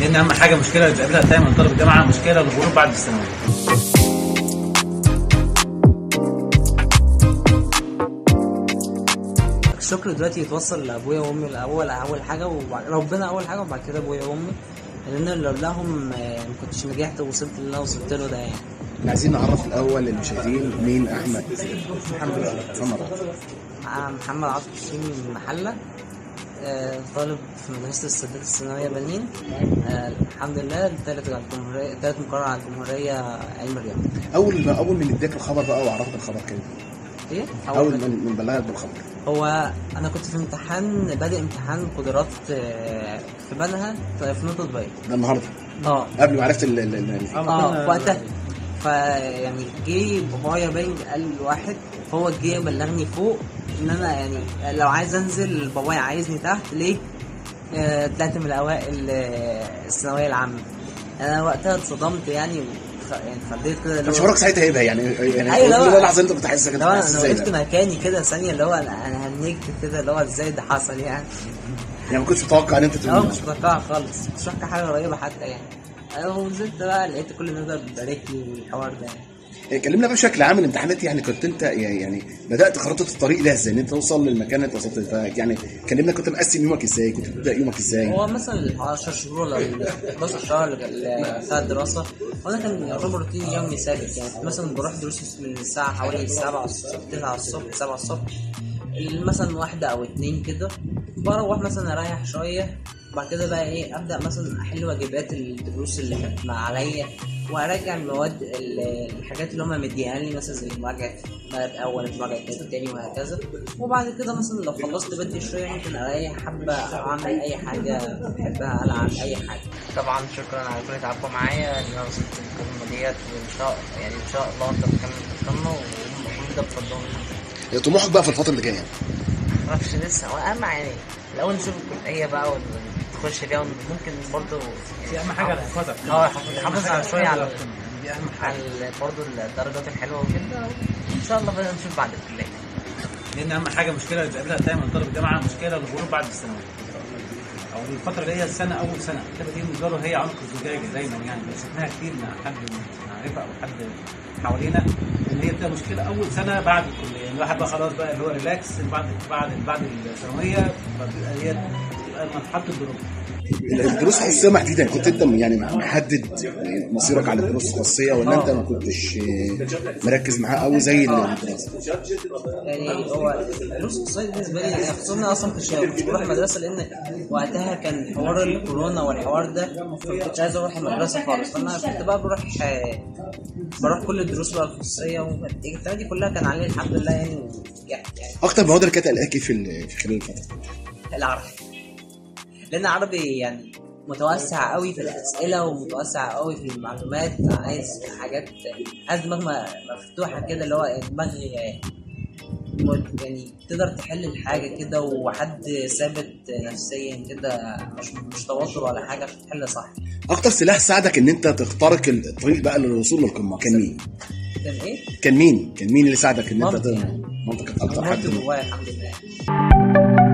لأن أهم حاجة مشكلة بتقابلها دايما طالب الجامعة مشكلة الغروب بعد الثانوية. الشكر دلوقتي يتوصل لأبويا وأمي الأول أول حاجة وبعد ربنا أول حاجة وبعد كده أبويا وأمي. لأن لولاهم آه، ما كنتش نجحت ووصلت اللي أنا وصلت له ده يعني. إحنا عايزين نعرف الأول للمشاهدين مين أحمد؟ لله. محمد أنا محمد عاطف الشيمي من محلة. آه، طالب في مدرسة السادات الثانوية بنين. آه، الحمد لله التالت على الجمهورية التالت مقرر على الجمهورية علم الرياضة أول ما أول من اداك الخبر بقى وعرفت الخبر كده إيه؟ أول من من بلغك بالخبر. هو أنا كنت في امتحان بادئ امتحان قدرات آه، في بنها في نقطة بيض. ده النهارده؟ آه. قبل ما عرفت ال ال- آه وقتها. فيعني جه بابايا باين قال لواحد هو جه بلغني فوق إن أنا يعني لو عايز أنزل بابايا عايزني تحت ليه؟ آه، طلعت من الأوائل آه، الثانوية العامة. أنا وقتها اتصدمت يعني يعني خديت كده اللي هو- شعورك ساعتها إيه بقى؟ يعني يعني لي اللحظة اللي أنت كنت حاسس كده لو أنا وقفت؟ مكاني كده ثانية اللي هو أنا أنا هنجت كده اللي هو إزاي ده حصل يعني؟ يعني ما كنتش متوقع إن أنت آه تقول مش متوقعها خالص. مش متوقع حاجة قريبة حتى يعني. ونزلت بقى لقيت كل الناس بقى بتبارك لي والحوار ده. يعني كلمنا بقى بشكل عام الامتحانات يعني كنت أنت يعني بدأت خريطه الطريق ده إزاي؟ إن أنت توصل للمكان اللي أنت وصلت له يعني كلمنا كنت مقسم يومك إزاي؟ كنت بتبدأ يومك إزاي؟ هو مثلا ال 10 شهور ولا ال 11 شهر بتاع الدراسه وأنا كان يعتبر روتين يومي ثابت. يعني كنت مثلا بروح دروس من الساعة حوالي 7 الصبح 9 الصبح 7 الصبح. مثلا واحدة أو اتنين كده. بروح مثلا أريح شوية. بعد كده بقى إيه أبدأ مثلا أحل واجبات الدروس اللي كانت مع عليا وأراجع المواد ال- الحاجات اللي هم مديها لي مثلا زي مراجعه مراجعه اول مراجعه تاني وهكذا. وبعد كده مثلا لو خلصت بدري شوية ممكن اريح حبه أعمل أي حاجة بحبها ألعب أي حاجة. طبعا شكرا على كل تعبكم معايا. إن أنا وصلت للقمه ديت وإن شاء يعني إن شاء الله انت تكمل في القمه ونبدا بفضلهم طموحك بقى في الفترة اللي جاية. معرفش لسه واهم يعني الأول نشوف الكلية بقى ونخش فيها ممكن برضه دي أهم حاجة على آه نحافظ على شوية على دي اهم حاجة على برضه الدرجات الحلوة وكده. إن شاء الله بقى نشوف بعد الكلية. لأن أهم حاجة مشكلة بتقابلها دايما طالب الجامعة مشكلة الغروب بعد الثانويه أو الفترة اللي هي السنة أول سنة. الكتابه دي بالنسبة له هي عنق الزجاجه دايما يعني. شفناها كتير مع حد معرفه أو حد حوالينا إن هي بتبقى مشكلة أول سنة بعد الكلية. يعني الواحد بقى خلاص بقى اللي هو ريلاكس بعد بعد بعد الثانوية هي مرحله الدروس الدروس الخصوصيه محدودة. كنت أنت يعني محدد مصيرك على الدروس الخصوصيه ولا أنت ما كنتش مركز معاها قوي زي الدراسة؟ يعني هو الدروس الخصوصيه بالنسبة لي يعني خصوصا أصلا كنتش كنتش بروح المدرسة لأن وقتها كان حوار الكورونا والحوار ده فما كنتش عايز أروح المدرسة خالص. فأنا كنت بقى بروح بروح كل الدروس بقى الخصوصيه والكتابه دي كلها كان عليها الحمد لله يعني ونجحت يعني أكتر المواد اللي كانت قلقاك في ال- في خلال الفترة؟ العربي. لأن العربي يعني متوسع قوي في الأسئلة ومتوسع قوي في المعلومات عايز حاجات عايز دماغ مفتوحة كده اللي هو دماغ مت- يعني تقدر تحل الحاجة كده وحد ثابت نفسيا كده مش مش توتر ولا حاجة عشان تحل صح. أكتر سلاح ساعدك إن أنت تخترق الطريق بقى للوصول للقمة. كان مين؟ كان إيه؟ كان مين؟ كان مين اللي ساعدك إن أنت مامتي ت- يعني. مامتك مامتي حد الحمد لله.